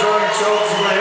Jordan Schultz